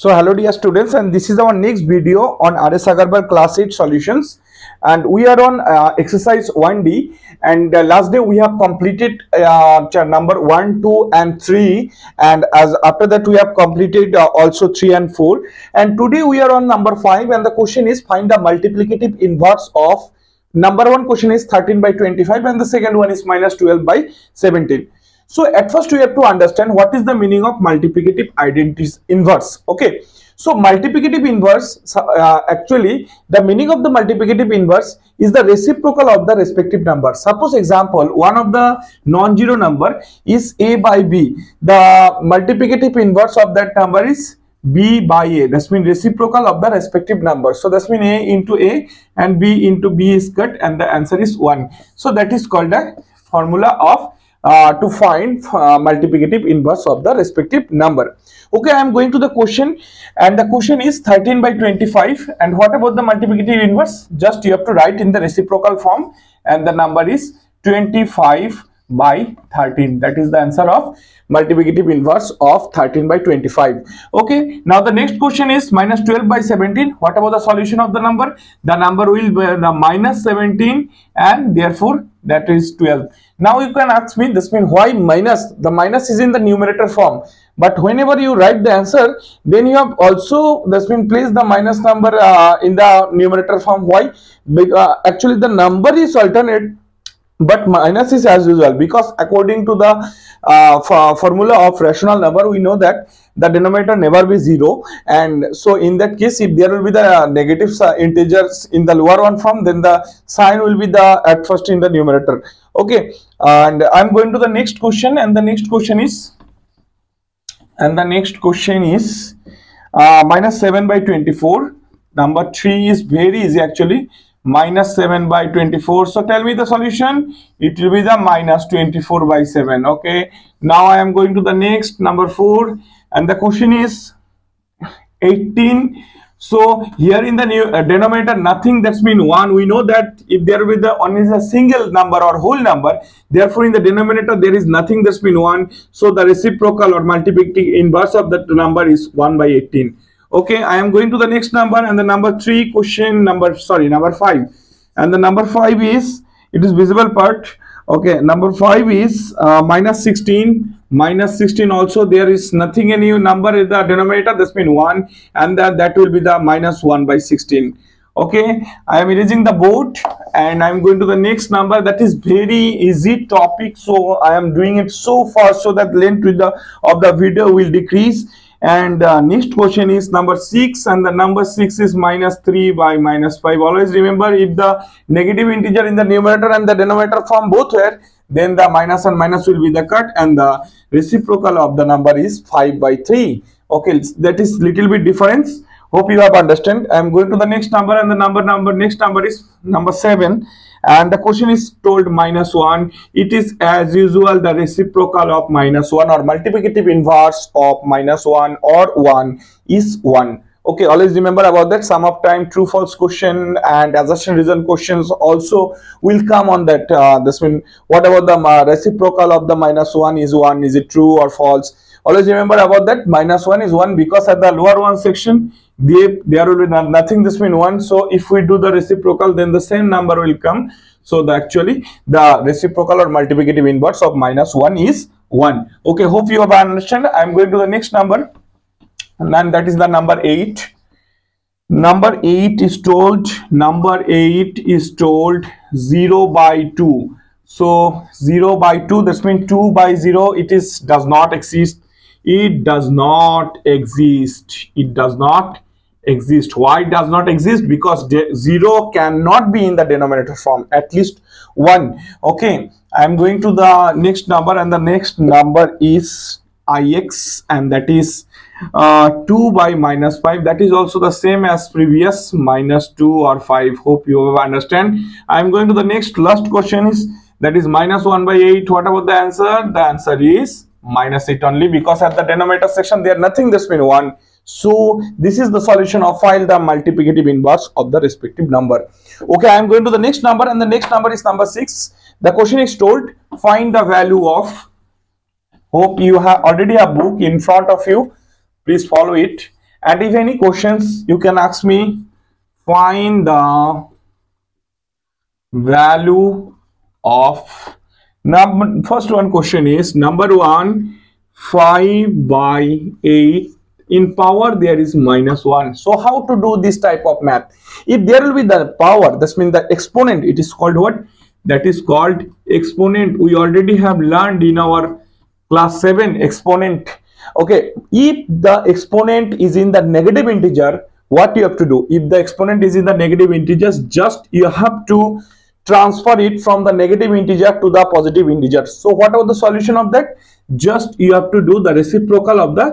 So hello dear students and this is our next video on RS Aggarwal class 8 solutions and we are on uh, exercise 1D and uh, last day we have completed uh, number 1, 2 and 3 and as after that we have completed uh, also 3 and 4 and today we are on number 5 and the question is find the multiplicative inverse of number one question is 13 by 25 and the second one is minus 12 by 17 so at first we have to understand what is the meaning of multiplicative identities inverse. Okay. So multiplicative inverse uh, actually the meaning of the multiplicative inverse is the reciprocal of the respective number. Suppose example one of the non-zero number is a by b. The multiplicative inverse of that number is b by a. That's mean reciprocal of the respective number. So that's mean a into a and b into b is cut and the answer is 1. So that is called a formula of uh, to find uh, multiplicative inverse of the respective number. Okay, I am going to the question and the question is 13 by 25 and what about the multiplicative inverse? Just you have to write in the reciprocal form and the number is 25 by 13 that is the answer of multiplicative inverse of 13 by 25 okay now the next question is minus 12 by 17 what about the solution of the number? The number will be the minus 17 and therefore that is 12 now you can ask me this means why minus? The minus is in the numerator form. But whenever you write the answer then you have also this means place the minus number uh, in the numerator form. Why? Uh, actually the number is alternate but minus is as usual because according to the uh, formula of rational number we know that the denominator never be zero. And so in that case if there will be the negative si- integers in the lower one form then the sign will be the at first in the numerator. Okay and i'm going to the next question and the next question is and the next question is uh, minus 7 by 24 number 3 is very easy actually minus 7 by 24 so tell me the solution. It will be the minus 24 by 7 okay? Now i am going to the next number 4 and the question is 18 so here in the new uh, denominator nothing. That's mean 1 we know that if there will be the one is a single number or whole number therefore in the denominator there is nothing. That's mean 1 so the reciprocal or multiplicative inverse of that number is 1 by 18 okay i am going to the next number and the number 3 question number sorry number 5 and the number 5 is it is visible part. Okay number 5 is uh, minus 16 minus 16 also there is nothing any number in the denominator. That's mean 1 and that that will be the minus 1 by 16 okay i am erasing the board and i'm going to the next number. That is very easy topic. So i am doing it so fast so that length with the of the video will decrease and uh, next question is number 6 and the number 6 is minus 3 by minus 5 always remember if the negative integer in the numerator and the denominator form both were then the minus and minus will be the cut and the reciprocal of the number is 5 by 3 okay that is little bit difference. Hope you have understand. I am going to the next number and the number number next number is number 7 and the question is told minus 1 it is as usual the reciprocal of minus 1 or multiplicative inverse of minus 1 or 1 is 1 okay always remember about that. Sum of time true false question and assertion reason questions also will come on that uh, this mean what about the uh, reciprocal of the minus 1 is 1 is it true or false? Always remember about that. Minus 1 is 1 because at the lower one section they, there will be nothing this mean 1 so if we do the reciprocal then the same number will come. So the actually the reciprocal or multiplicative inverse of minus 1 is 1 okay hope you have understand. I am going to the next number. And that is the number 8 number 8 is told number 8 is told 0 by 2 so 0 by 2 this means 2 by 0 it is does not exist. It does not exist. It does not exist. Why does not exist? Because 0 cannot be in the denominator form at least 1 okay i am going to the next number and the next number is ix and that is uh, 2 by minus 5 that is also the same as previous minus 2 or 5 hope you understand. I am going to the next last question is that is minus 1 by 8 what about the answer? The answer is minus 8 only because at the denominator section there nothing. This mean 1 so this is the solution of find the multiplicative inverse of the respective number. Okay i am going to the next number and the next number is number 6 the question is told find the value of hope you have already a book in front of you. Please follow it. And if any questions you can ask me. Find the value of number first one question is number one 5 by 8 in power there is minus 1 so how to do this type of math? If there will be the power this means the exponent it is called what? That is called exponent. We already have learned in our class 7 exponent. Okay if the exponent is in the negative integer what you have to do? If the exponent is in the negative integers just you have to transfer it from the negative integer to the positive integer. So what are the solution of that? Just you have to do the reciprocal of the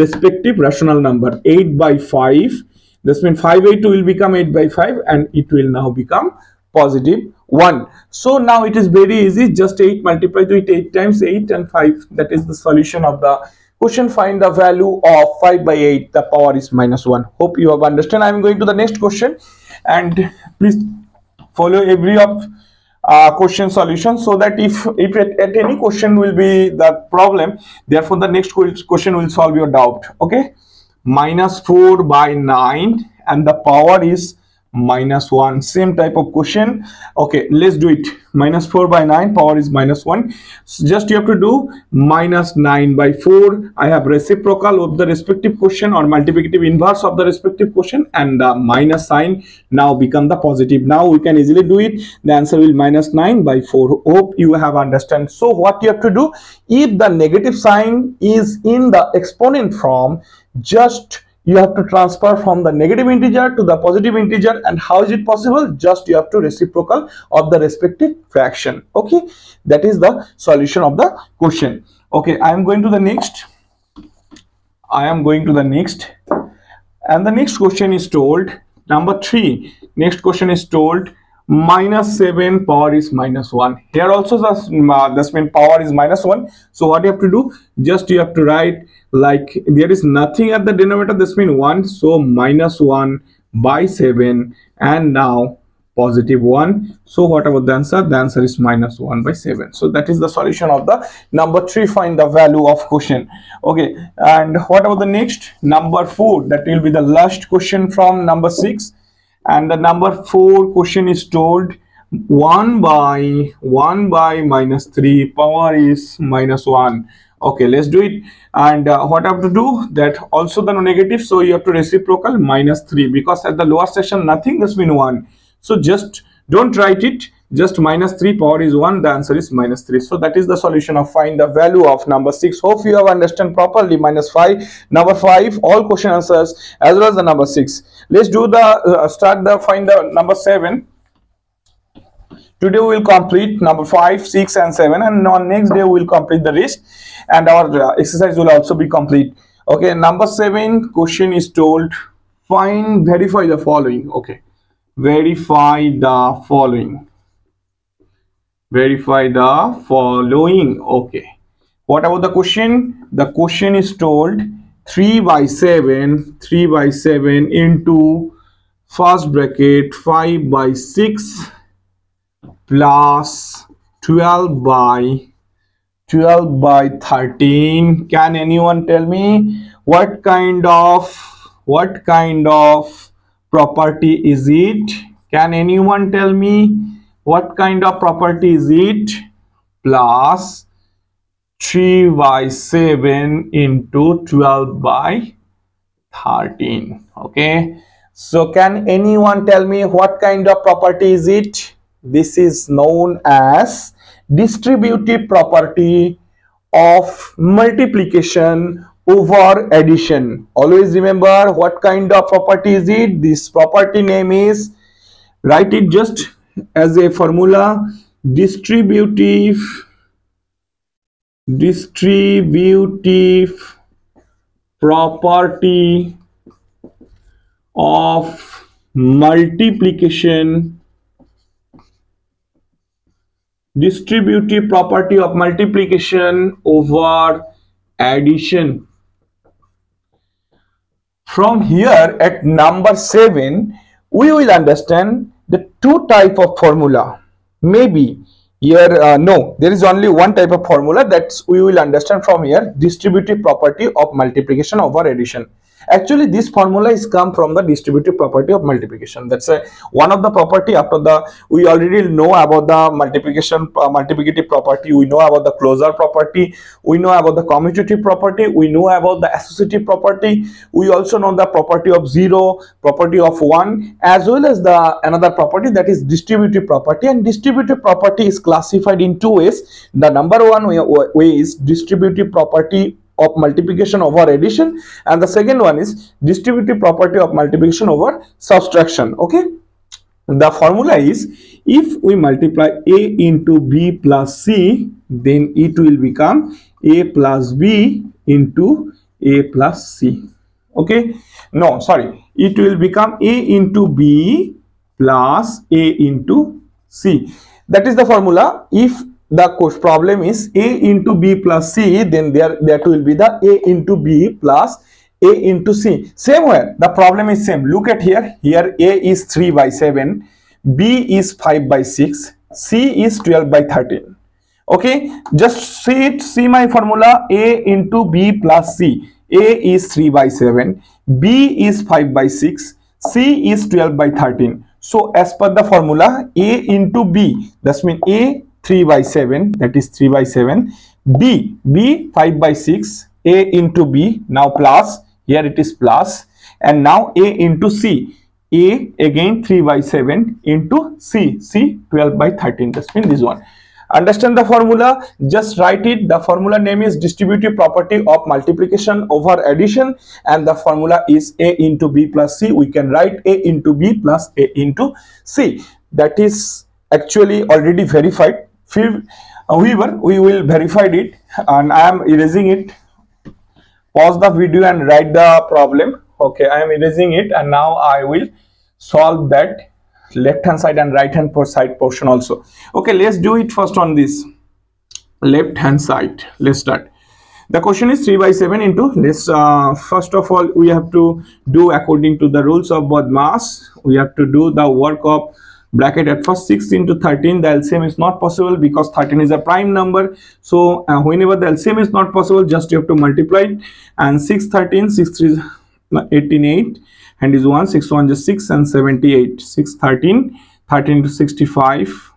respective rational number. 8 by 5 this means 5 8 will become 8 by 5 and it will now become positive 1 so now it is very easy. Just 8 multiplied with 8 times 8 and 5 that is the solution of the question. Find the value of 5 by 8 the power is minus 1 hope you have understood. i am going to the next question. And please follow every of uh, question solution so that if if at, at, any question will be the problem therefore the next question will solve your doubt okay? Minus 4 by 9 and the power is minus 1 same type of question. Okay let's do it. Minus 4 by 9 power is minus 1 so just you have to do minus 9 by 4 i have reciprocal of the respective question or multiplicative inverse of the respective question and the minus sign now become the positive. Now we can easily do it. The answer will minus 9 by 4 hope you have understand. So what you have to do if the negative sign is in the exponent form just you have to transfer from the negative integer to the positive integer and how is it possible? Just you have to reciprocal of the respective fraction. Okay? That is the solution of the question. Okay i am going to the next. I am going to the next. And the next question is told. Number three. Next question is told minus 7 power is minus 1 here also the uh, mean power is minus 1 so what you have to do? Just you have to write like there is nothing at the denominator this means 1 so minus 1 by 7 and now positive 1 so what about the answer? The answer is minus 1 by 7 so that is the solution of the number 3 find the value of question. Okay. And what about the next? Number 4 that will be the last question from number 6 and the number 4 question is told 1 by 1 by minus 3 power is minus 1 okay let's do it. And uh, what I have to do that also the negative so you have to reciprocal minus 3 because at the lower section nothing has been 1 so just don't write it just minus 3 power is 1 the answer is minus 3 so that is the solution of find the value of number 6 hope you have understand properly. Minus 5 number 5 all question answers as well as the number 6 let's do the uh, start the find the number 7 today we will complete number 5 6 and 7 and on next day we will complete the rest and our uh, exercise will also be complete. Okay number 7 question is told find verify the following. Okay verify the following verify the following. Okay. What about the question? The question is told 3 by 7 3 by 7 into first bracket 5 by 6 plus 12 by 12 by 13 can anyone tell me what kind of what kind of property is it? Can anyone tell me what kind of property is it? Plus 3 by 7 into 12 by 13 okay. So can anyone tell me what kind of property is it? This is known as distributive property of multiplication over addition. Always remember what kind of property is it? This property name is write it just as a formula distributive distributive property of multiplication distributive property of multiplication over addition. From here at number 7 we will understand the two type of formula maybe here uh, no there is only one type of formula that we will understand from here distributive property of multiplication over addition actually this formula is come from the distributive property of multiplication. That's a one of the property after the we already know about the multiplication uh, multiplicative property. We know about the closure property. We know about the commutative property. We know about the associative property. We also know the property of zero property of one as well as the another property that is distributive property. And distributive property is classified in two ways. The number one way, way is distributive property of multiplication over addition and the second one is distributive property of multiplication over subtraction okay? The formula is if we multiply a into b plus c then it will become a plus b into a plus c okay? No sorry it will become a into b plus a into c. That is the formula. If the course problem is a into b plus c then there that will be the a into b plus a into c. Same way the problem is same. Look at here. Here a is 3 by 7 b is 5 by 6 c is 12 by 13 okay? Just see it see my formula a into b plus c. A is 3 by 7 b is 5 by 6 c is 12 by 13 so as per the formula a into b that's mean a 3 by 7 that is 3 by 7 b b 5 by 6 a into b now plus here it is plus. And now a into c a again 3 by 7 into c c 12 by 13 that's mean this one. Understand the formula? Just write it. The formula name is distributive property of multiplication over addition. And the formula is a into b plus c. We can write a into b plus a into c. That is actually already verified however we will verify it and i am erasing it. Pause the video and write the problem. Okay i am erasing it and now i will solve that left hand side and right hand side portion also. Okay let's do it first on this left hand side. Let's start. The question is 3 by 7 into let's uh, first of all we have to do according to the rules of BODMAS we have to do the work of bracket at first 6 into 13 the LCM is not possible because 13 is a prime number. So uh, whenever the LCM is not possible just you have to multiply it. And 6 13 6 3 18 8 and is 1 6 1 just 6 and 78 6 13 13 to 65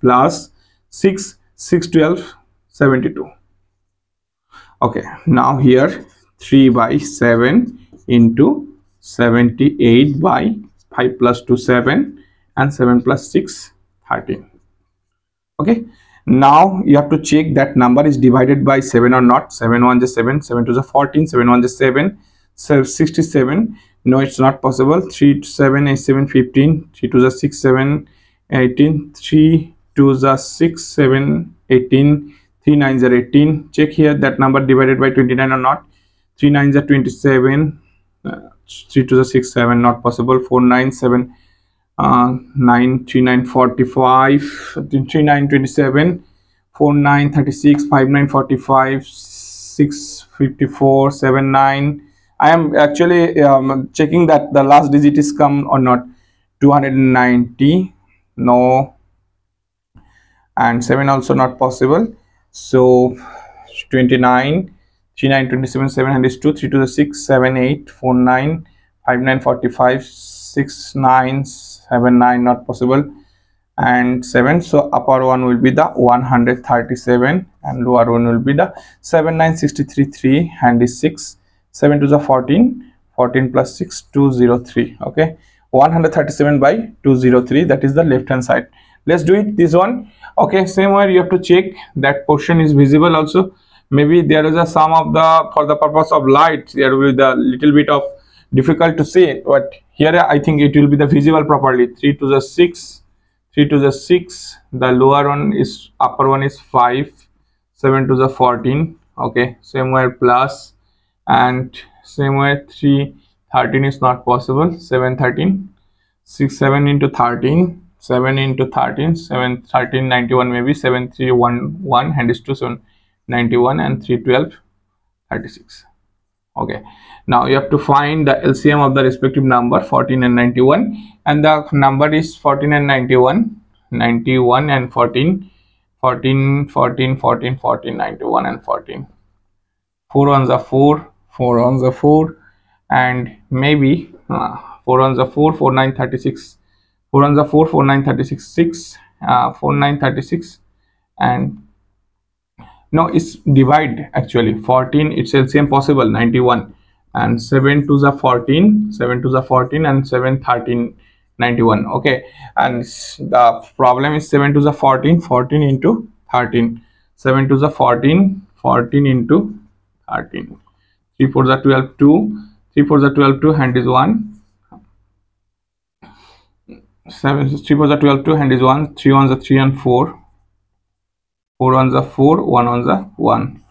plus 6 6 12 72 okay now here 3 by 7 into 78 by 5 plus 2 7 and 7 plus 6 13 okay? Now you have to check that number is divided by 7 or not. 7 1 is 7 7 2 is 14 7 1 is 7 so 67 no it's not possible. 3 to 7 is 7 15 3 2 is 6 7 18 3 2 is 6 7 18 3 9 is 18 check here that number divided by 29 or not. 3 9 is 27 uh, 3 2 is 6 7 not possible. 4 9 7 uh, 9 3 9 45 3 9 27 4 9 36 5 9 45 6 54 7 9 I am actually um, checking that the last digit is come or not. 290 no. And 7 also not possible. So 29 39 27 702 3 to the 6 7 8 4 9 5 9 45 6 9 7 9 not possible and 7 so upper one will be the 137 and lower one will be the 7 9 63 3 and is 6 7 to the 14 14 plus 6 203 okay? 137 by 203 that is the left hand side. Let's do it this one. Okay same way you have to check that portion is visible also. Maybe there is a sum of the for the purpose of light there will be the little bit of difficult to see but here i think it will be the visible properly. 3 to the 6 3 to the 6 the lower one is upper one is 5 7 to the 14 okay same way plus and same way 3 13 is not possible 7 13 6 7 into 13 7 into 13 7 13 91 maybe 7 3 1 1 and is 2 7 91 and 3 12 36 okay. Now you have to find the lcm of the respective number 14 and 91 and the number is 14 and 91 91 and 14 14 14 14 14 91 and 14 4 ones are 4 4 ones are 4 and maybe uh, 4 ones are 4 4 9 36 4 ones are 4 4 9 36 6 uh, 4 9 36 and no it's divide actually. 14 it's LCM possible 91 and 7 to the 14 7 to the 14 and 7 13 91 okay. And the problem is 7 to the 14 14 into 13 7 to the 14 14 into 13 3 4s are 12 2 3 4s are 12 2 hand is 1 7 3 4s are 12 2 hand is 1 3 ones are 3 and 4 4 ones are 4 1 ones are 1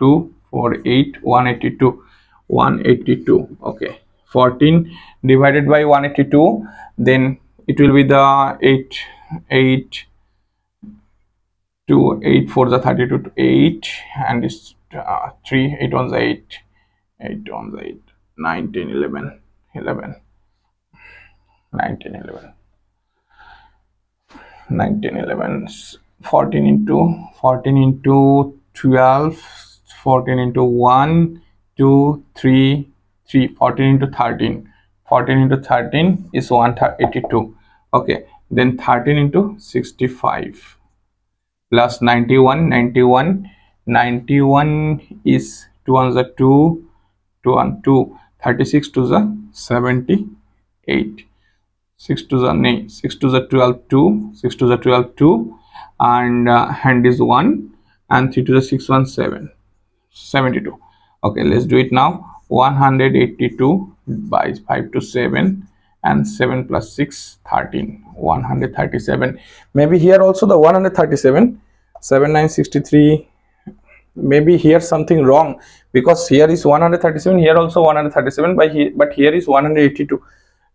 2 4 8 182 182 okay 14 divided by 182 then it will be the 8 8 2 8 4 the 32 to 8 and it's uh, 3 8 ones 8 8 ones 8 19 11 11 19 11 19 11 14 into 14 into 12 14 into 1 2 3 3 14 into 13 14 into 13 is 182 okay then 13 into 65 plus 91 91 91 is 2 on the 2 2 on 2 36 to the 78 6 to the 8 6 to the 12 2 6 to the 12 2 and uh, hand is 1 and 3 to the 6 1 7 72 okay let's do it now. 182 by 5 to 7 and 7 plus 6 13 137 maybe here also the 137 7963 maybe here something wrong because here is 137 here also 137 by here but here is 182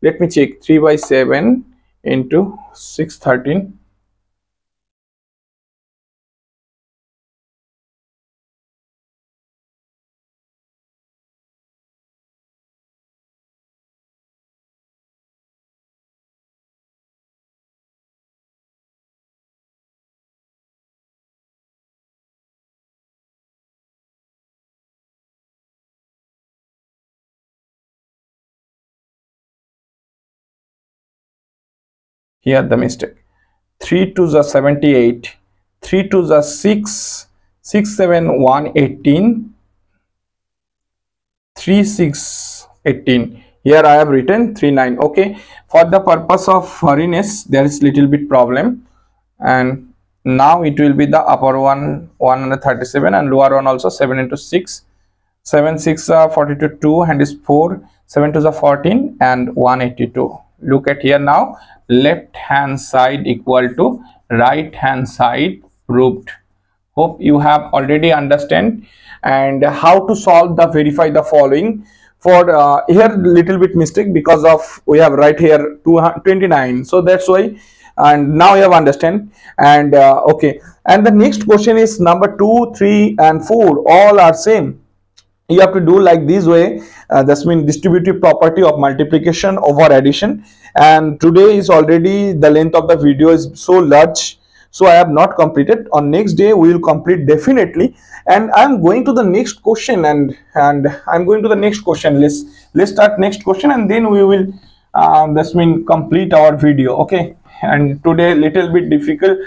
let me check. 3 by 7 into 613 here the mistake. 3 to the 78 3 to the 6 6 7 1 18 3 6 18 here i have written 3 9 okay. For the purpose of hurriness there is little bit problem. And now it will be the upper one 137 and lower one also 7 into 6 7 6 uh, 42 2 and is 4 7 to the 14 and 182 look at here now. Left hand side equal to right hand side proved. Hope you have already understand. And how to solve the verify the following. For uh, here little bit mistake because of we have right here 29 so that's why and now you have understand. And uh, okay. And the next question is number two three and four. All are same you have to do like this way. Uh, that's mean distributive property of multiplication over addition. And today is already the length of the video is so large so i have not completed. On next day we will complete definitely. And i'm going to the next question and and i'm going to the next question. Let's let's start next question and then we will uh, that's mean complete our video okay? And today little bit difficult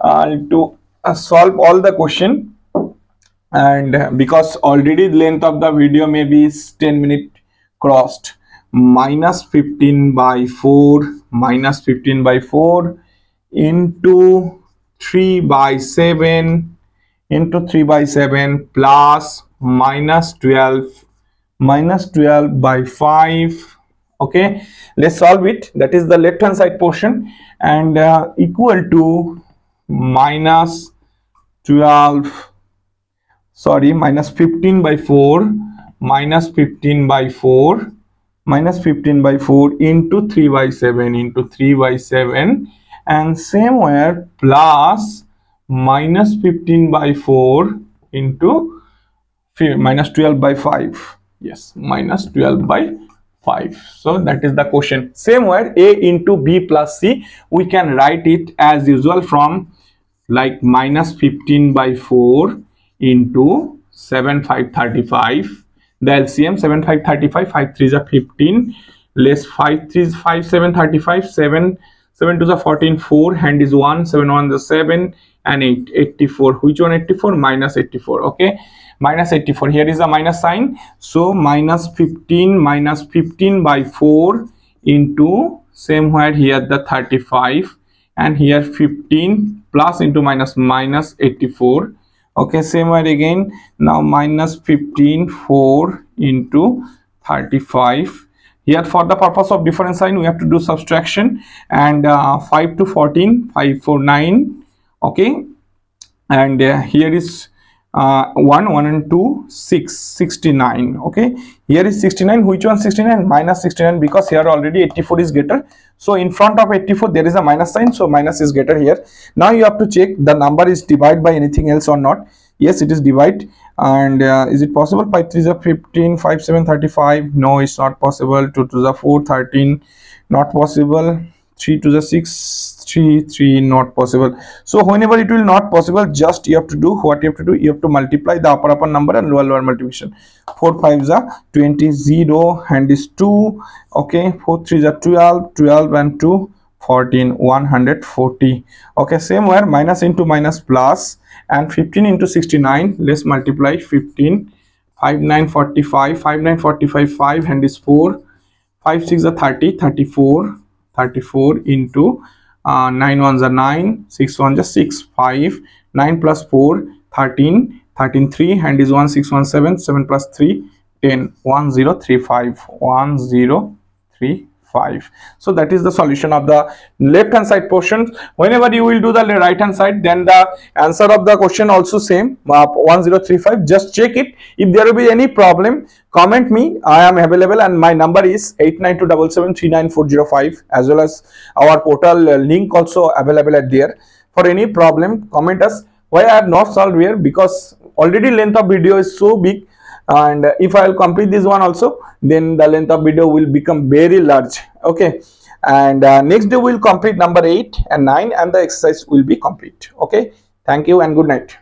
uh, to uh, solve all the question and because already length of the video maybe is 10 minute crossed minus 15 by 4 minus 15 by 4 into 3 by 7 into 3 by 7 plus minus 12 minus 12 by 5 okay let's solve it. That is the left hand side portion. And uh, equal to minus 12 sorry minus 15 by 4 minus 15 by 4 minus 15 by 4 into 3 by 7 into 3 by 7 and same where plus minus 15 by 4 into minus 12 by 5 yes minus 12 by 5 so that is the question. Same where a into b plus c we can write it as usual from like minus 15 by 4 into 7 5 35 the lcm 7 5 35 5 3 is a 15 less 5 3 is 5 7 35 7 7 to the 14 4 hand is 1 7 1 the 7 and 8 84 which one 84 minus 84 okay? Minus 84 here is a minus sign. So minus 15 minus 15 by 4 into same where here the 35 and here 15 plus into minus minus 84 okay same way again. Now minus 15 4 into 35 here for the purpose of difference sign we have to do subtraction. And uh, 5 to 14 5 4 9 okay? And uh, here is uh, 1 1 and 2 6 69 okay? Here is 69 which one 69 minus 69 because here already 84 is greater so in front of 84 there is a minus sign. So minus is greater here. Now you have to check the number is divided by anything else or not. Yes it is divide. And uh, is it possible? 5 3 is 15 5 7 35 no it's not possible. 2 to the 4 13 not possible. 3 to the 6 3 3 not possible. So whenever it will not possible just you have to do what you have to do. You have to multiply the upper upper number and lower lower multiplication. 4 5 is a 20 0 and is 2 okay 4 3 is a 12 12 and 2 14 140 okay same where minus into minus plus and 15 into 69 let's multiply 15 5 9 45 5 9 45 5 and is 4 5 6 is a 30 34 34 into uh, 9 ones are 9 6 ones are 6 5 9 plus 4 13 13 3 and is 1 6 1 7 7 plus 3 10 1 0 3 5 1 0 3 5 so that is the solution of the left hand side portion. Whenever you will do the right hand side then the answer of the question also same uh, 1035 just check it. If there will be any problem comment me. I am available and my number is 8927739405 as well as our portal uh, link also available at there. For any problem comment us. Why i have not solved here? Because already length of video is so big and if i will complete this one also then the length of video will become very large. Okay? And uh, next day we'll complete number 8 and 9 and the exercise will be complete. Okay? Thank you and good night